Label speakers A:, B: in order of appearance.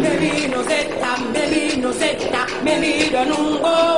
A: me vi inoceta, me vi inoceta, me miro en un gol.